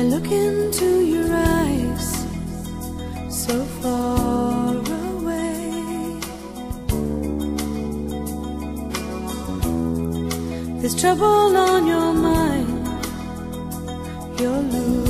I look into your eyes so far away. There's trouble on your mind, you're losing.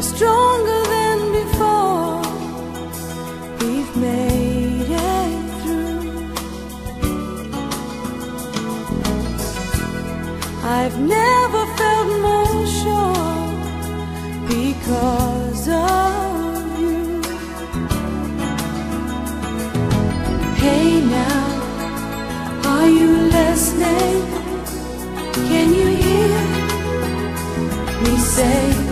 We're stronger than before. We've made it through. I've never felt more sure because of you. Hey now, are you listening? Can you hear me say?